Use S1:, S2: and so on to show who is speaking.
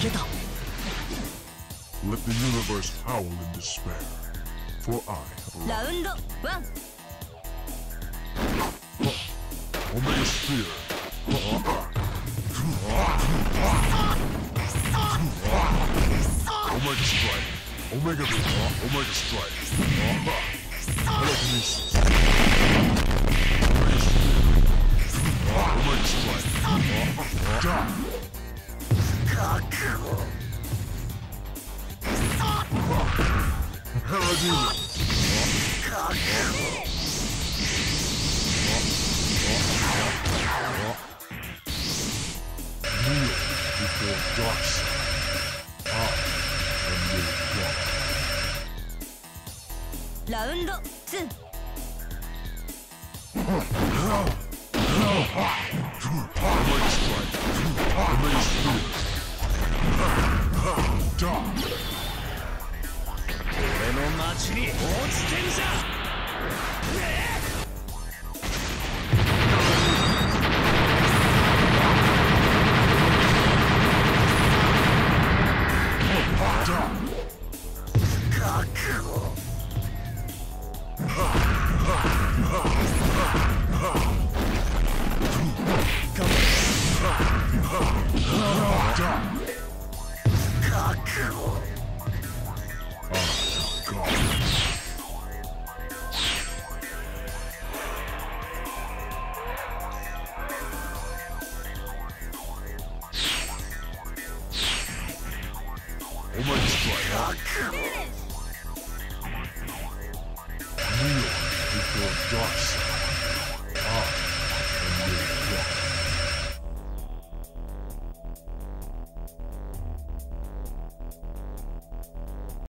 S1: けた
S2: Let the universe howl in despair. For I,
S3: ラウンドワン
S2: Omega Sphere. Omega Strike. Omega Omega Strike.
S3: ラウンド
S2: 2だ
S1: 俺の町に落ちてんじゃん
S2: Die. お前にストライク Kneel before Darkseid.